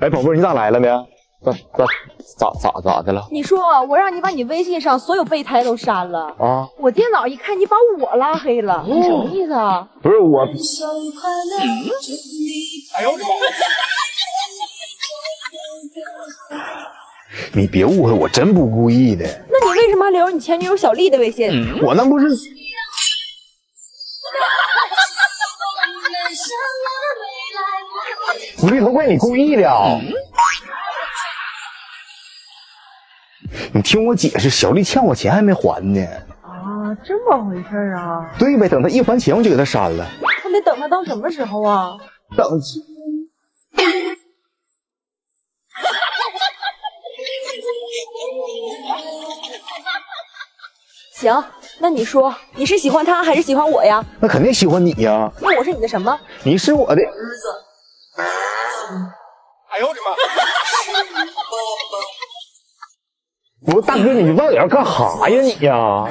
哎，宝贝儿，你咋来了呢？咋咋咋咋咋的了？你说我让你把你微信上所有备胎都删了，啊，我电脑一看你把我拉黑了，你什么意思啊？不是我，哎呦我的妈！你别误会，我真不故意的，那你为什么留你前女友小丽的微信？我那不是。不对，都怪你故意的啊！你听我解释，小丽欠我钱还没还呢。啊，这么回事啊？对呗，等他一还钱，我就给他删了。那得等他到什么时候啊？等，行，那你说你是喜欢他还是喜欢我呀？那肯定喜欢你呀，那我是你的什么？你是我的儿子。哎呦我的妈！不是大哥，你往脸上干哈呀你呀？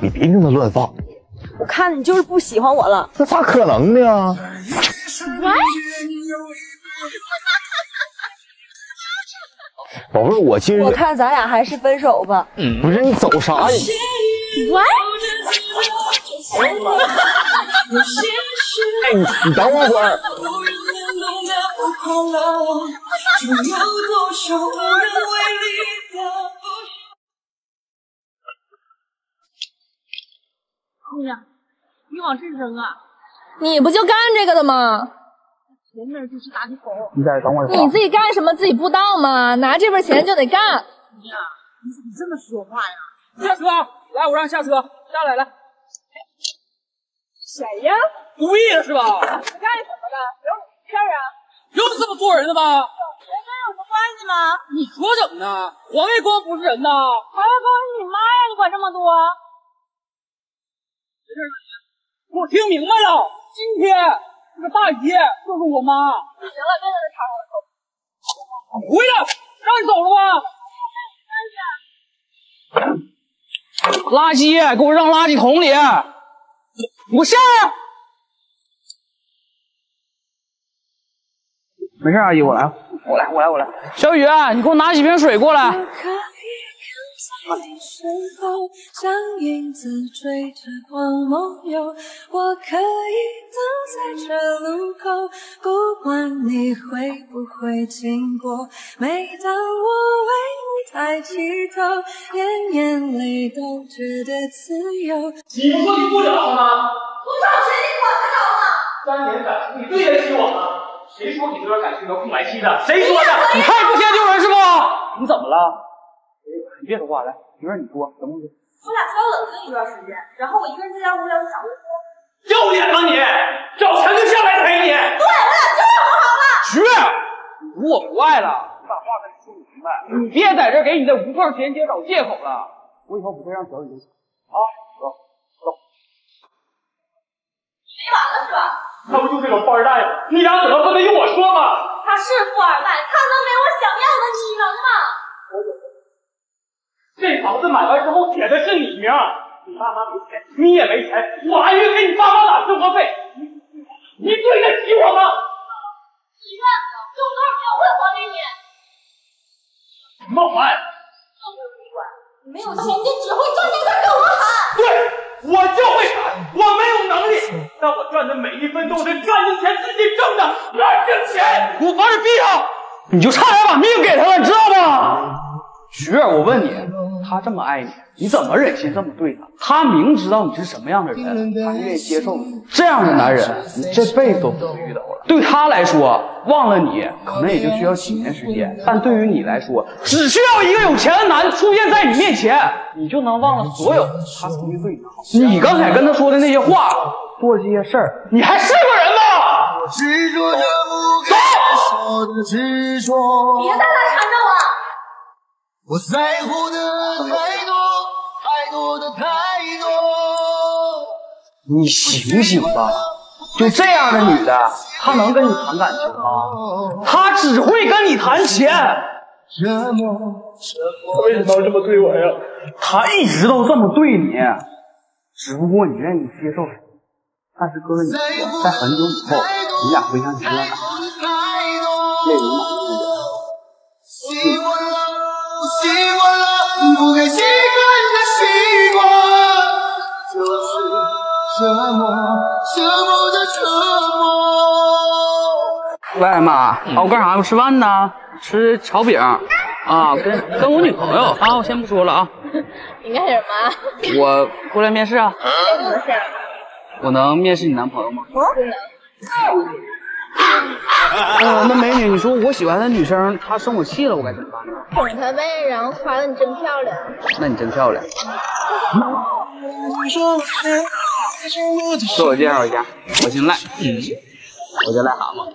你别听他乱放，我看你就是不喜欢我了。那咋可能呢？宝贝儿，我其实我看咱俩还是分手吧。嗯不是你走啥呀？哎，你你等我会儿。姑娘，你往这扔啊！你不就干这个的吗？前面就是垃圾桶。你在这等我一会儿。你自己干什么自己不知道吗？拿这份钱就得干。姑娘，你怎么这么说话呀？下车，来，我让你下车，下来来。谁呀？故意的是吧？干什么的？有你事儿啊？有你这么做人的吗？跟这有什么关系吗？你说怎么呢？环卫工不是人呐！环卫工是你妈呀！你管这么多？没事，大爷我听明白了，今天这个大姨就是我妈。行了，别在这插话了。回来，让你走了吧。垃圾，给我扔垃圾桶里！你给我下来！没事，阿姨，我来，我来，我来，我来。小雨，你给我拿几瓶水过来。身后像影子追着光梦游，我可以等在这路口，不管你会不会经过。每当我为你抬起头，连眼泪都觉得自由。你不说你不找吗？不找谁你管得着吗？三年感情，你对得起我吗？谁说你这段感情能空白期的？谁说的？你太不嫌丢人是不？你怎么了？你别说话，来，明儿你说怎么回事？我俩需要冷静一段时间，然后我一个人在家无聊就找人说。要脸吗你？找钱就下来陪你。对，我俩就要和好了。徐，如果不爱了，你把话跟你说明白，你别在这给你的无缝衔接找借口了。我以后不会让小雨留啊，走走。没完了是吧？他不就是个富二代吗？你俩怎么不能用我说吗？他是富二代，他能没我想要的，你能吗？这房子买完之后写的是你名，你爸妈没钱，你也没钱，我还月给你爸妈打生活费，你你对得起我吗？你院子有多少钱我会还给你？什么还？都不用你管，你没有钱就只会站在这儿跟我喊。对，我就会喊，我没有能力，但我赚的每一分都是赚的钱自己挣的，乱挣钱，我把你逼上，你就差点把命给他了，你知道吗？徐儿，我问你，他这么爱你，你怎么忍心这么对他？他明知道你是什么样的人，他还愿意接受你，这样的男人，你这辈子都不会遇到了。对他来说，忘了你可能也就需要几年时间，但对于你来说，只需要一个有钱的男的出现在你面前，你就能忘了所有他曾经对你的好。你刚才跟他说的那些话，做这些事儿，你还是个人吗？执着着不该说的执着，别再来缠着我。我在乎的太多，太多的太多。你醒醒吧！就这样的女的，她能跟你谈感情吗？她只会跟你谈钱。折磨，折磨。为什么要这么对我呀？她一直都这么对你，只不过你愿意接受，但是哥哥你说，在很久以后，你俩回想起这段感情，泪如习惯了，不该习惯的习惯，就是折磨，折磨的折磨。喂妈，啊我干啥我吃饭呢？吃炒饼啊，跟跟我女朋友啊，我先不说了啊，你干什么？我过来面试啊，什么事？我能面试你男朋友吗？不能。哦，那美女，你说我喜欢的女生她生我气了，我该怎么办呢？哄她呗，然后夸她你真漂亮。那你真漂亮。自我介绍一下，我姓赖，嗯，我叫癞蛤蟆。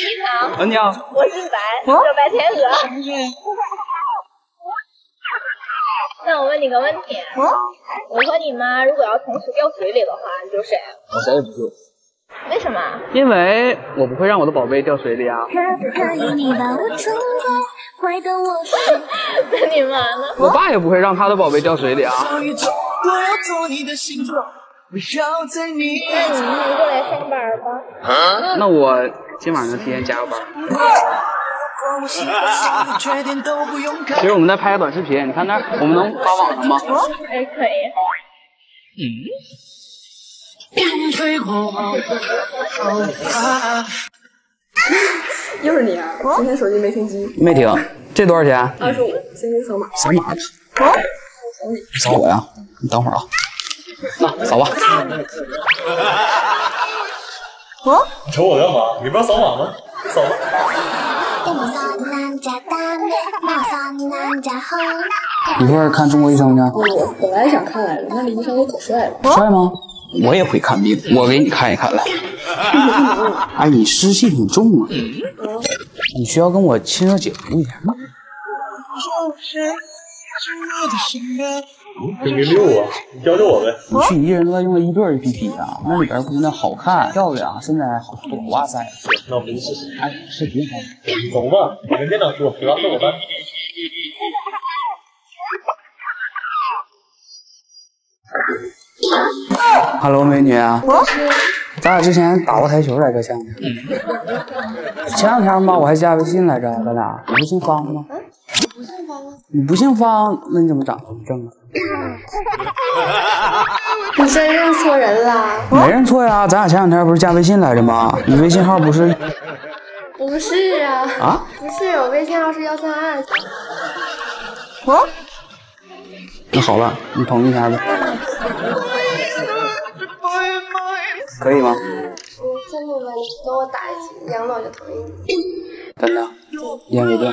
你好，呃，你好，我姓白，叫白天鹅。那我问你个问题，我和你妈如果要同时掉水里的话，你救谁？我谁也不救，为什么？因为我不会让我的宝贝掉水里啊。那你妈呢？我爸也不会让他的宝贝掉水里啊。我要做你的形状，我要在你。那你明天过来上班吧。那我今晚上提前加个班。其。实我们在拍个短视频，你看那儿，我们能发网上吗？哎，可以。推过我后怕。又是你啊！今天手机没停机，没停，这多少钱？二十五，现金扫码。扫码。扫我呀？你等会儿啊。那扫吧。瞅我干嘛？你不要扫码吗？扫吧。一会儿看中国医生去。我本来想看来着，那个医生也可帅了。帅吗？我也会看病，我给你看一看来。哎，你湿气挺重啊，你需要跟我亲热解毒一下吗？零零六啊，你教教我呗。你去你一人都在用了一对 APP 啊，那里边姑娘好看、漂亮，身材好多，哇塞！那我们就试试。哎，视频好。走吧，我跟店长说，给他送我单。Hello，美女啊，咱俩之前打过台球来着，前两天。前两天吧，我还加微信来着，咱俩。你不姓方吗？你不姓方，那你怎么长这么正啊？你真认错人了？没认错呀，咱俩前两天不是加微信来着吗？你微信号不是不是啊，啊？不是，我微信号是幺三二。那好了，你同意一下呗，可以吗？嗯，真不问，等我打一起，杨总就同意。真的，一言为定。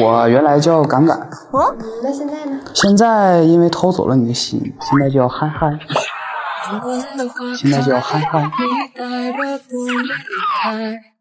我原来叫敢敢，哦，那现在呢？现在因为偷走了你的心，现在叫憨憨，现在叫憨憨。你带着不离开。